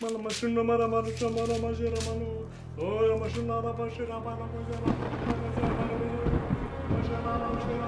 Mala maşınla mara mara mara maşıra mano. Doğru maşınla da başıra bana koyara. Maşıra mara maşıra